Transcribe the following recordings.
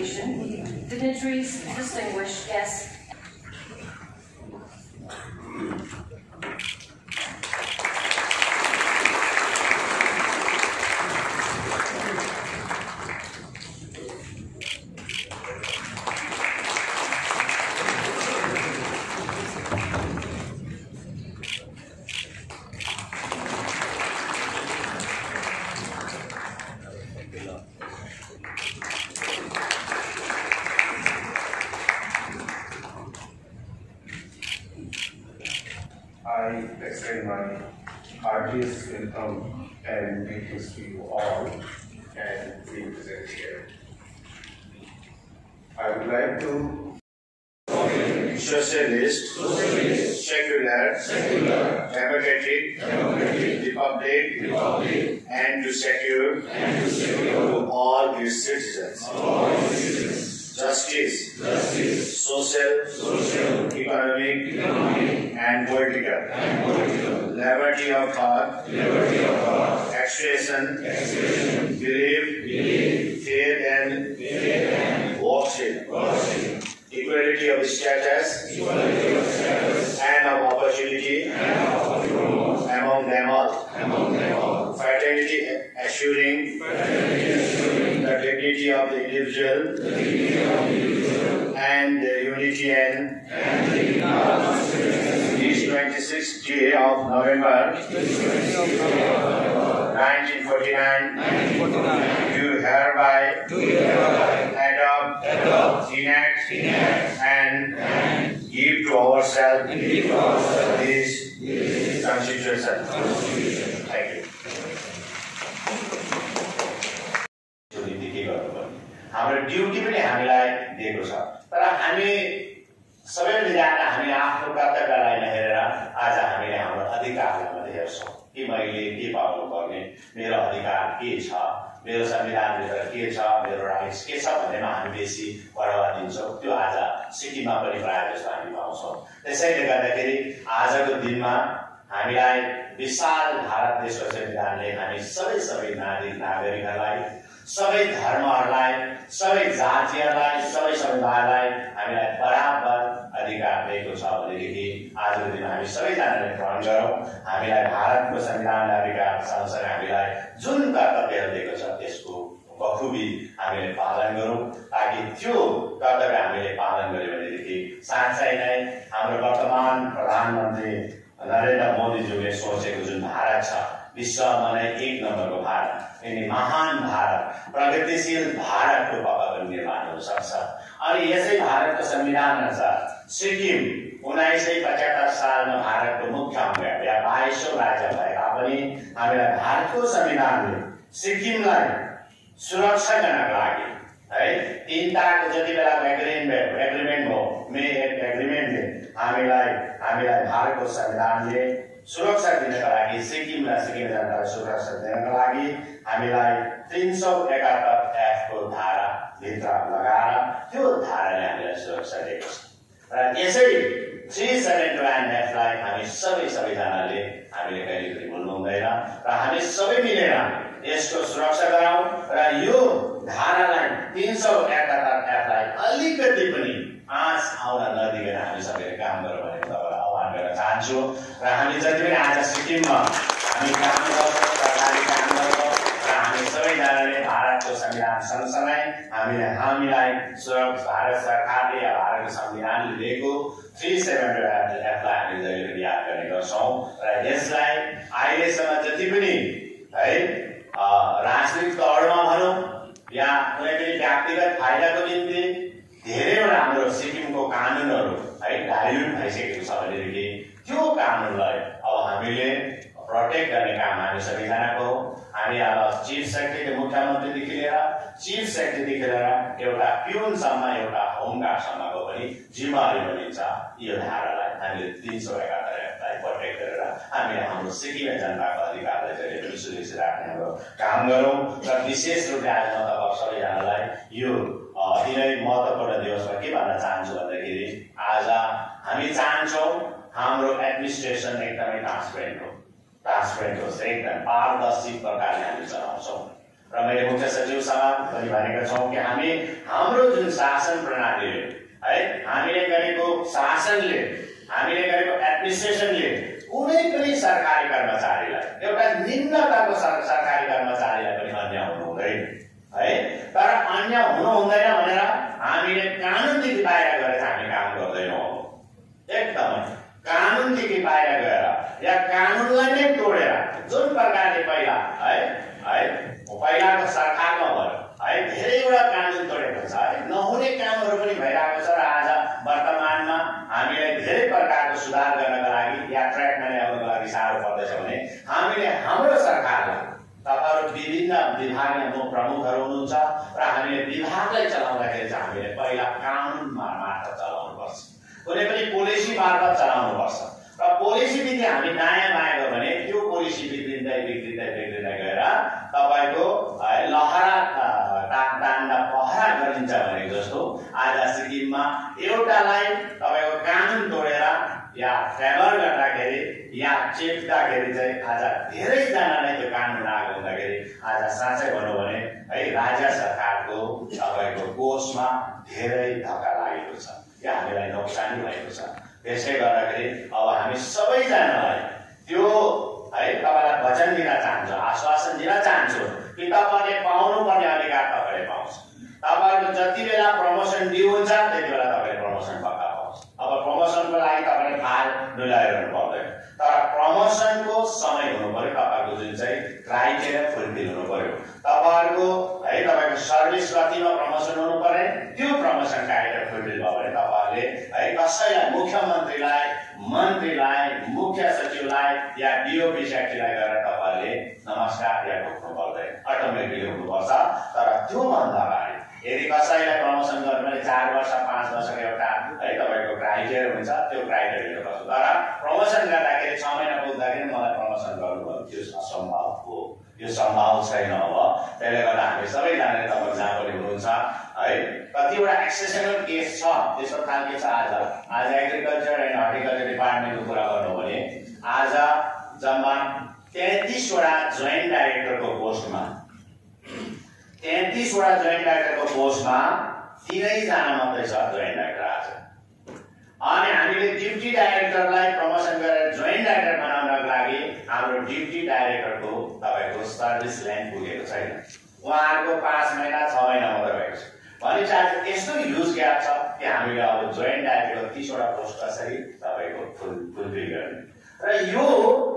Association, distinguished guest extend my heartiest welcome and greetings to you all and being present here. I would like to socialist, secular, democratic, republic, and to secure. To all its citizens. Justice, social, economic, and vertical. Liberty of thought, expression, belief, faith and, worship. Equality of status, and of opportunity, among them all. Them all. Fraternity assuring, the dignity of the individual, the and the unity and, 26th day of November 1949 do hereby adopt, enact, and give to ourselves this constitution. Thank you. नीति के गर्नुपर्ने हाम्रो duty पनि हामीलाई दिएको छ तर हामी सबैले जानेर हामी आफ्नो कर्तव्यलाई नहेरेर आज हामीले हाम्रो मात्रै हेर्छौँ कि मैले के पाउनुपर्ने मेरो अधिकार के छ मेरो संविधानभित्र के छ मेरो राइट्स के छ भन्नेमा हामी बेसी बढावा दिन्छौँ त्यो आज सिक्किममा पनि प्रायः जस्तो हामी पाउँछौँ त्यसैले गर्दाखेरि आजको दिनमा हामीलाई विशाल भारत देशको संविधानले हामी सबै सबै नागरिक नागरिकहरूलाई सबै धर्महरूलाई सबै जातिहरूलाई सबै समुदायलाई हामीलाई बराबर अधिकार दिएको छ भनेदेखि आजको दिन हामी सबैजनाले ग्रहण गरौँ। हामीलाई भारतको संविधानलाई अधिकार सँगसँगै हामीलाई जुन कर्तव्यहरू दिएको छ त्यसको बखुबी हामीले पालन गरौँ। ताकि त्यो कर्तव्य हामीले पालन गऱ्यो भनेदेखि साँच्चै नै हाम्रो वर्तमान प्रधानमन्त्री नरेन्द्र मोदीज्यूले सोचेको जुन भारत छ विश्वमा नै एक नम्बरको भारत यिनी महान भारत प्रगतिशील भारतको पक्का निर्माण हुन सक्छ। अनि यसै भारतको संविधान अनुसार सिक्किम उन्नाइस सय पचहत्तर सालमा भारतको मुख्य अङ्ग या बाइसौँ राज्य भए तापनि हामीलाई भारतको संविधानले सिक्किमलाई सुरक्षा गर्नको लागि है तिन तारको जति बेला एग्रिमेन्ट एग्रिमेन्ट भयो मे एग्रिमेन्टले हामीलाई हामीलाई भारतको संविधानले सुरक्षा दिनको लागि सिक्किमलाई सिक्किम जनतालाई सुरक्षा दिनको लागि हामीलाई तिन सौ एकात्तर एफको धारा भित्र लगाएर त्यो धाराले हामीलाई सुरक्षा दिएको छ। र यसै थ्री सेभेन वान एफ यसलाई हामी सबै सबैजनाले हामीले कहिले पनि भुल्नु हुँदैन र हामी सबै मिलेर यसको सुरक्षा गराउँ र यो धारालाई तिन सौ एकात्तर एफलाई अलिकति पनि आँच आउन नदिएर हामी सबैले काम गरौँ गर्न चाहन्छु। र हामी जति पनि आज सिक्किममा हामी काम गर्छौँ सरकारी काम गर्छौँ र हामी सबैजनाले भारतको संविधान सँगसँगै हामीले हामीलाई भारत सरकारले या भारतको संविधानले दिएको थ्री सेभेन एफलाई हामी जहिले पनि याद गर्ने गर्छौँ। र यसलाई अहिलेसम्म जति पनि है राजनीतिक तौरमा भनौँ या कुनै पनि व्यक्तिगत फाइदाको निम्ति धेरैवटा सिक्किमको कानुनहरू है डाइल्युट भइसकेको छ भनेदेखि त्यो कानुनलाई अब हामीले प्रोटेक्ट गर्ने काम हामी सबैजनाको हो। हामी अब चिफ सेक्रेटरी मुख्यमन्त्रीदेखि लिएर चिफ सेक्रेटरीदेखि लिएर एउटा पिउनसम्म एउटा होमगार्डसम्मको पनि जिम्मेवारी बनिन्छ। यो धारालाई हामीले तिन सौ एकात्तरलाई प्रोटेक्ट गरेर हामीले हाम्रो सिक्किमे जनताको अधिकारलाई जहिले पनि सुरक्षित राख्ने हाम्रो काम गरौँ। र विशेष रूपले आज म तपाईँ सबैजनालाई यो अति नै महत्त्वपूर्ण दिवसमा के भन्न चाहन्छु भन्दाखेरि आज हामी चाहन्छौँ हाम्रो एडमिनिस्ट्रेसन एकदमै ट्रान्सपेरेन्ट हो। ट्रान्सपेरेन्ट होस् एकदम पारदर्शी प्रकारले हामी चलाउँछौँ। र मैले मुख्य सचिवसँग पनि भनेका छौँ कि हामी हाम्रो जुन शासन प्रणालीले है हामीले गरेको शासनले हामीले गरेको एडमिनिस्ट्रेसनले कुनै पनि सरकारी कर्मचारीलाई एउटा निम्नताको सर सरकारी कर्मचारीलाई पनि अन्याय हुनु हुँदैन है? तर अन्य हुनु हुँदैन भनेर हामीले कानुनदेखि बाहिर गएर हामी काम गर्दैनौँ। एकदमै। कानुनदेखि बाहिर गएर या कानुनलाई नै तोडेर जुन प्रकारले पहिला है है पहिलाको सरकारमा भयो है धेरैवटा कानुन तोडेको छ है नहुने कामहरू पनि भइरहेको छ र आज वर्तमानमा विभागीय प्रमुखहरू हुनुहुन्छ र हामीले विभागलाई चलाउँदाखेरि चाहिँ हामीले पहिला कानुन मार्फत चलाउनुपर्छ। कुनै पनि पोलिसी मार्फत चलाउनुपर्छ। र पोलिसी विधि हामी दायाँ बायाँ गयो भने त्यो पोलिसी बिग्रिँदै बिग्रिँदै बिग्रिँदै गएर तपाईँको लहरा तान्दा पहरा गरिन्छ भनेको जस्तो आज सिक्किममा एउटालाई तपाईँको तोडेर या फेभर गर्दाखेरि या चेप्दाखेरि चाहिँ आज धेरैजनालाई त्यो कानुन लागु हुँदाखेरि आज साँच्चै भनौँ भने है राज्य सरकारको तपाईँको कोषमा धेरै धक्का लागेको छ। या हामीलाई नोक्सानी भएको छ। त्यसै गर्दाखेरि अब हामी सबैजनालाई त्यो है तपाईँलाई वचन दिन चाहन्छु आश्वासन दिन चाहन्छु कि तपाईँले पाउनुपर्ने अधिकार तपाईँले पाउँछ। तपाईँहरूको जति बेला प्रमोसन ड्यू हुन्छ त्यति बेला तपाईँले प्रमोसन पक्का पाउँछ अब प्रमोसनको लागि डुलाइरहनु पर्दैन तर प्रमोसनको समय हुनु पर्यो तपाईँको जुन चाहिँ क्राइटेरिया फुलफिल हुनु पर्यो तपाईँहरूको है तपाईँको सर्भिस कतिमा प्रमोसन हुनु पर्ने त्यो प्रमोसन क्राइटेरिया फुलफिल भयो भने तपाईँहरूले है कसैलाई मुख्यमन्त्रीलाई मन्त्रीलाई मुख्य सचिवलाई या डिओपी सेक्रेटरीलाई गरेर तपाईँहरूले नमस्कार या ढोक्नु पर्दैन अटोमेटिकली हुनुपर्छ। तर त्योभन्दा अगाडि यदि कसैलाई प्रमोसन गर्नु भने चार वर्ष पाँच वर्षको एउटा है तपाईँको क्राइटेरिया हुन्छ त्यो क्राइटेरिया गर्छु तर प्रमोसन गर्दाखेरि छ महिना पुग्दाखेरि मलाई प्रमोसन गर्नु भयो त्यो असम्भव हो। यो सम्भव छैन अब। त्यसले गर्दा हामी सबैजनाले तपाईँ जहाँ पनि हुनुहुन्छ है। कतिवटा एक्सेसनल केस छ त्यस्तो खालके छ आज। आज एग्रिकल्चर एन्ड हर्टिकल्चर डिपार्टमेन्टको कुरा गर्नु भने आज जम्मा तेत्तिसवटा जोइन्ट डाइरेक्टरको पोस्टमा तेत्तिसवटा जोइन्ट डाइरेक्टरको पोस्टमा तिनैजना मात्रै छ जोइन्ट डाइरेक्टर आज। अनि हामीले डिप्टी डाइरेक्टरलाई प्रमोसन गरेर जोइन्ट डाइरेक्टर बनाउनको लागि हाम्रो डिप्टी डाइरेक्टरको तपाईँको सर्भिस लाइन पुगेको छैन। उहाँहरूको पाँच महिना छ महिना मात्रै भएको छ। भनेपछि आज यस्तो ह्युज ग्याप छ कि हामीले अब जोइन्ट डाइरेक्टरको तिसवटा पोस्ट कसरी तपाईँको फुल फुलफिल गर्ने। र यो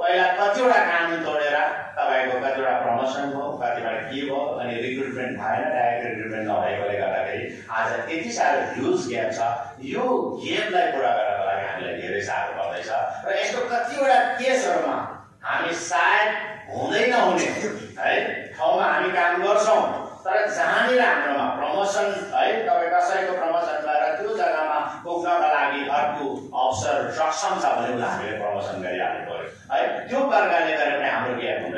पहिला कतिवटा कानुन तोडेर तपाईँको कतिवटा प्रमोसन भयो कतिवटा के भयो अनि रिक्रुटमेन्ट भएन डाइरेक्ट रिक्रुटमेन्ट नभएकोले गर्दाखेरि आज यति साह्रो ह्युज ग्याप छ। यो गेमलाई पुरा गर्नको लागि हामीलाई धेरै साह्रो पर्दैछ। र यस्तो कतिवटा केसहरूमा हामी सायद हुँदै नहुने है ठाउँमा हामी काम गर्छौँ। तर जहाँनिर हाम्रोमा प्रमोसन है तपाईँ कसैको प्रमोसन गरेर त्यो जग्गामा पुग्नका लागि अर्को अवसर सक्षम छ भने उसलाई हामीले प्रमोसन गरिहाल्नु पऱ्यो है त्यो प्रकारले गरेर पनि हाम्रो ज्ञान हुँदैन।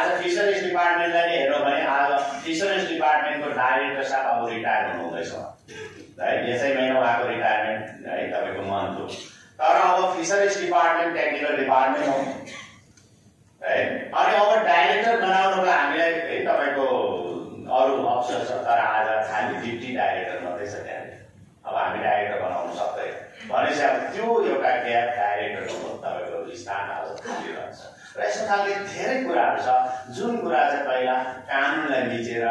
आज फिसरिज डिपार्टमेन्टलाई नै हेर्नु भने आज फिसरिज डिपार्टमेन्टको डाइरेक्टर साहब अब रिटायर हुनुहुँदैछ। है यसै महिना उहाँको रिटायरमेन्ट है तपाईँको मन्थ हो। तर अब फिसरिज डिपार्टमेन्ट टेक्निकल डिपार्टमेन्ट हो। है अनि अब डाइरेक्टर बनाउनुको हामीलाई है तपाईँको अरू अप्सन छ तर आज खालि डिप्टी डाइरेक्टर मात्रै छ त्यहाँनिर अब हामी डाइरेक्टर बनाउनु सक्दैन। भनेपछि अब त्यो एउटा ग्याप डाइरेक्टरको तपाईँको स्थान आज र यस्तो धेरै कुराहरू छ। जुन कुरा चाहिँ पहिला कानुनलाई मिचेर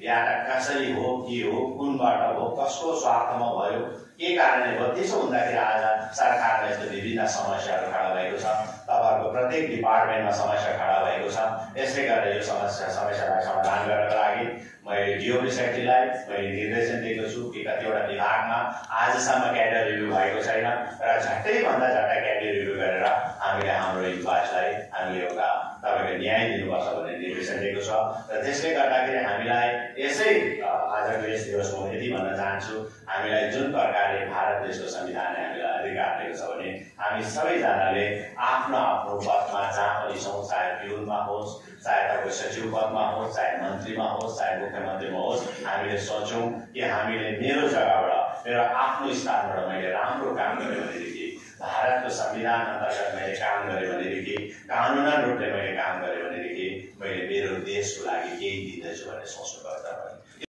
या कसरी हो के हो कुनबाट हो कसको स्वार्थमा भयो के कारणले भयो त्यसो हुँदाखेरि आज सरकारमा यस्तो विभिन्न समस्याहरू खडा भएको छ। तपाईँहरूको प्रत्येक डिपार्टमेन्टमा समस्या खडा भएको छ। यसले गर्दा यो समस्या समस्यालाई समाधान गर्नको लागि मैले डिओपी सेक्रेटरीलाई मैले निर्देशन दिएको छु कि कतिवटा विभागमा आजसम्म क्याडर रिभ्यू भएको छैन। र झट्टैभन्दा झट्टै क्याडर रिभ्यू गरेर हामीले हाम्रो युवालाई हामीले एउटा तपाईँको न्याय दिनुपर्छ भन्ने निर्देशन दिएको छ र त्यसले गर्दाखेरि हामीलाई यसै आजको यस दिवसमा यति भन्न चाहन्छु। हामीलाई जुन प्रकारले भारत देशको संविधानले हामीलाई अधिकार दिएको छ भने हामी सबैजनाले आफ्नो आफ्नो पदमा जहाँ पनि छौँ चाहे पिउनमा होस् चाहे तपाईँको सचिव पदमा होस् चाहे मन्त्रीमा होस् चाहे मुख्यमन्त्रीमा होस् हामीले सोचौँ कि हामीले मेरो जग्गाबाट मेरो आफ्नो स्थानबाट मैले राम्रो काम गरेँ भनेदेखि भारतको संविधान अन्तर्गत मैले काम गरेँ भनेदेखि कानुनन रूपले मैले काम गरेँ भनेदेखि मैले मेरो देशको लागि केही दिँदैछु भन्ने सोच्नुपर्छ